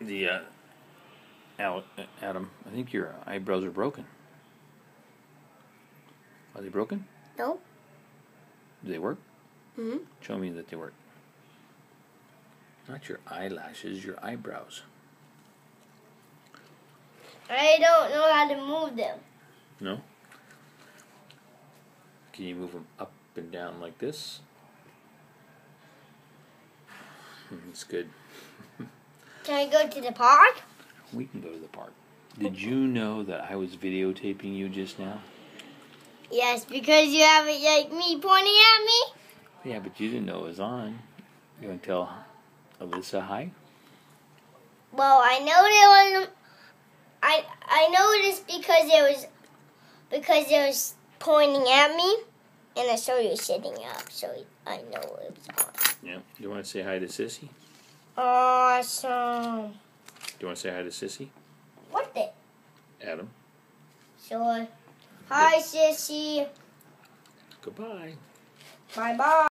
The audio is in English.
The uh, Al, Adam, I think your eyebrows are broken. Are they broken? No. Do they work? Hmm. Show me that they work. Not your eyelashes, your eyebrows. I don't know how to move them. No? Can you move them up and down like this? It's good. Can I go to the park? We can go to the park. Did you know that I was videotaping you just now? Yes, because you have it like me pointing at me. Yeah, but you didn't know it was on. You want to tell Alyssa hi? Well, I know there was. I I noticed because it was because it was pointing at me, and I saw you sitting up, so I know it was on. Yeah. You want to say hi to Sissy? Awesome. You want to say hi to Sissy? What the? Adam? Sure. Hi, sissy. Goodbye. Bye bye.